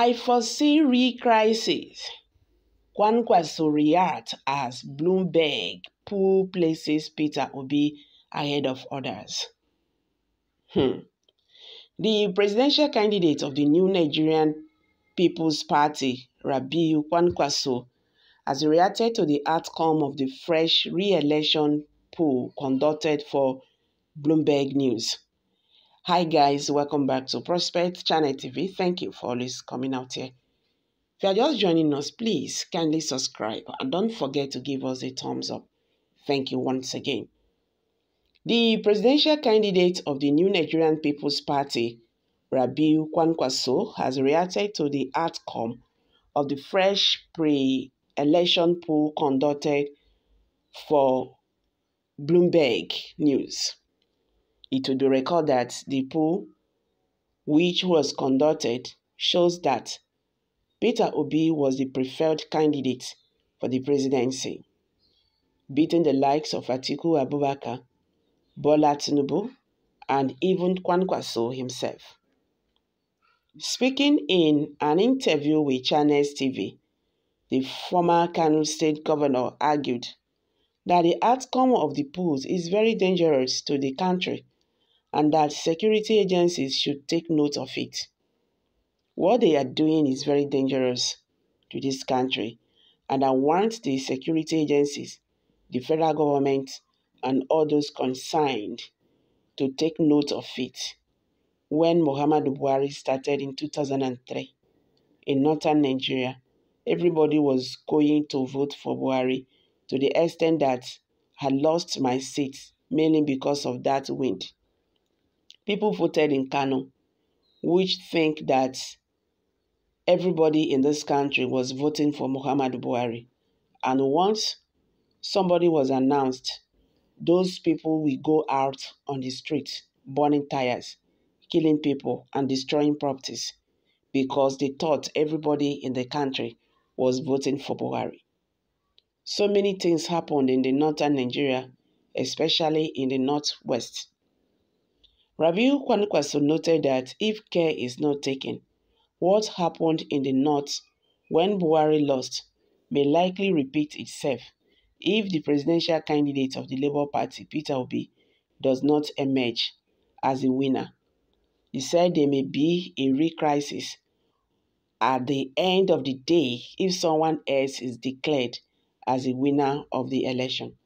I foresee re-crisis. Kwankwaso react as Bloomberg poll places Peter Obi ahead of others. Hmm. The presidential candidate of the new Nigerian People's Party, Rabiu Kwankwaso, has reacted to the outcome of the fresh re-election poll conducted for Bloomberg News. Hi guys, welcome back to Prospect Channel TV. Thank you for always coming out here. If you are just joining us, please kindly subscribe and don't forget to give us a thumbs up. Thank you once again. The presidential candidate of the New Nigerian People's Party, Rabiu Kwankwaso, has reacted to the outcome of the fresh pre-election poll conducted for Bloomberg News. It will be recorded that the poll, which was conducted, shows that Peter Obi was the preferred candidate for the presidency, beating the likes of Atiku Abubakar, Bola Tinubu, and even Kwankwaso himself. Speaking in an interview with Channels TV, the former Kano state governor argued that the outcome of the polls is very dangerous to the country and that security agencies should take note of it. What they are doing is very dangerous to this country, and I want the security agencies, the federal government, and all those concerned to take note of it. When Muhammadu Buhari started in 2003 in northern Nigeria, everybody was going to vote for Buhari to the extent that I lost my seat mainly because of that wind people voted in Kano, which think that everybody in this country was voting for Muhammad Buhari. And once somebody was announced, those people will go out on the streets, burning tires, killing people, and destroying properties because they thought everybody in the country was voting for Buhari. So many things happened in the northern Nigeria, especially in the northwest. Rabiu Kwankwaso noted that if care is not taken, what happened in the north when Buhari lost may likely repeat itself if the presidential candidate of the Labour Party, Peter Obi, does not emerge as a winner. He said there may be a real crisis at the end of the day if someone else is declared as a winner of the election.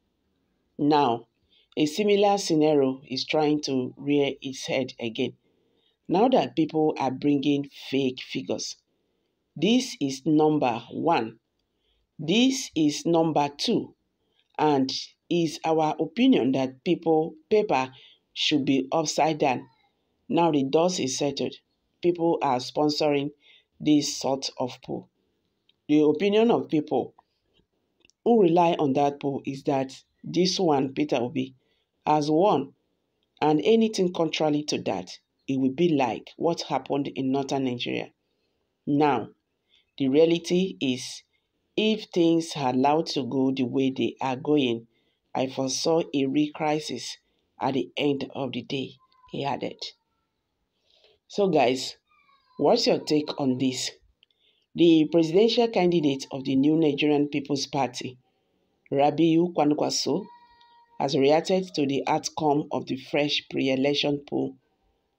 Now, a similar scenario is trying to rear its head again. Now that people are bringing fake figures. This is number one. This is number two. And is our opinion that people, paper should be upside down. Now the dust is settled. People are sponsoring this sort of poll. The opinion of people who rely on that poll is that this one, Peter Obi, as one, and anything contrary to that, it will be like what happened in northern Nigeria. Now, the reality is, if things are allowed to go the way they are going, I foresaw a real crisis at the end of the day, he added. So, guys, what's your take on this? The presidential candidate of the new Nigerian People's Party, Rabiu Kwankwaso, has reacted to the outcome of the fresh pre-election poll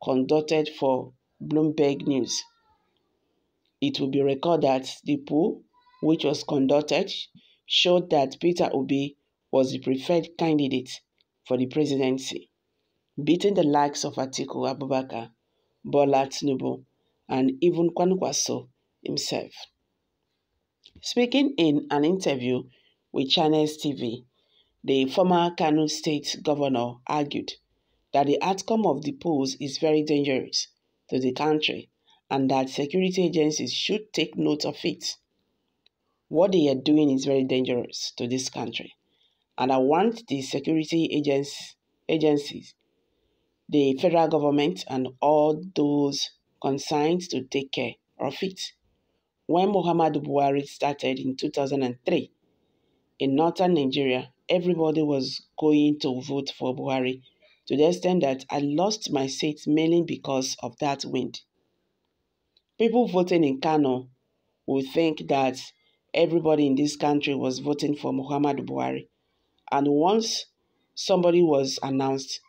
conducted for Bloomberg News. It will be recorded that the poll, which was conducted, showed that Peter Obi was the preferred candidate for the presidency, beating the likes of Atiku Abubakar, Bola Tinubu, and even Kwankwaso himself. Speaking in an interview with Channels TV, the former Kano state governor argued that the outcome of the polls is very dangerous to the country and that security agencies should take note of it. What they are doing is very dangerous to this country. And I want the security agents, agencies, the federal government, and all those concerned to take care of it. When Muhammad Buhari started in 2003 in northern Nigeria, everybody was going to vote for Buhari to the extent that I lost my seat mainly because of that wind. people voting in Kano will think that everybody in this country was voting for Muhammad Buhari. And once somebody was announced,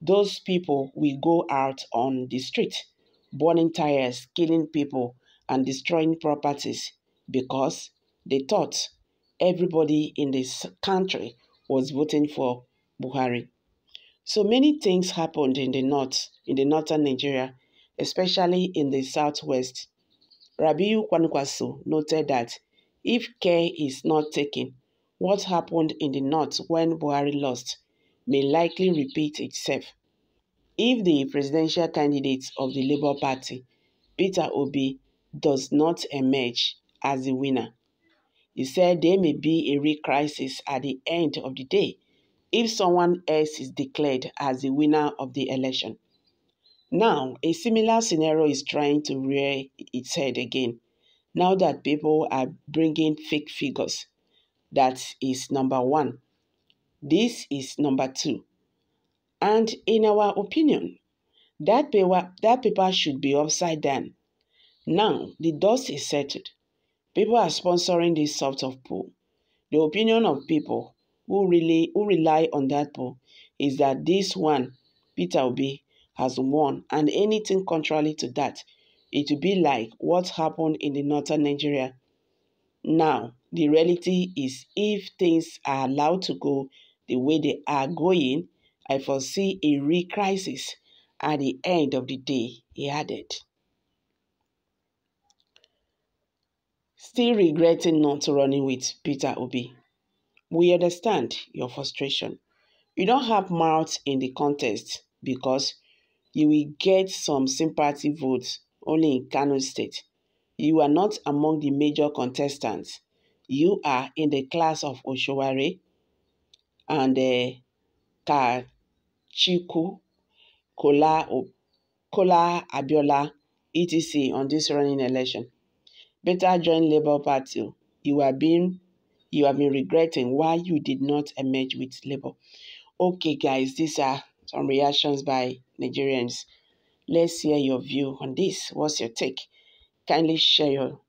those people will go out on the street, burning tires, killing people, and destroying properties because they thought everybody in this country was voting for Buhari. So many things happened in the north, in the northern Nigeria, especially in the southwest. Rabiu Kwankwaso noted that if care is not taken, what happened in the north when Buhari lost may likely repeat itself. If the presidential candidate of the Labour Party, Peter Obi, does not emerge as the winner, he said there may be a real crisis at the end of the day if someone else is declared as the winner of the election. Now, a similar scenario is trying to rear its head again now that people are bringing fake figures. That is number one. This is number two. And in our opinion, that paper, that paper should be upside down. Now, the dust is settled. People are sponsoring this sort of poll. The opinion of people who really who rely on that poll is that this one, Peter Obi, has won, and anything contrary to that, it will be like what happened in the northern Nigeria. Now, the reality is if things are allowed to go the way they are going, I foresee a real crisis at the end of the day, he added. Still regretting not running with Peter Obi. We understand your frustration. You don't have mouth in the contest because you will get some sympathy votes only in Kano State. You are not among the major contestants. You are in the class of Oshoware and uh, Kachikwu, Kola, Kola Abiola, etc. on this running election. Better join Labour Party. Oh. You have been you have been regretting why you did not emerge with Labour. Okay, guys, these are some reactions by Nigerians. Let's hear your view on this. What's your take? Kindly share your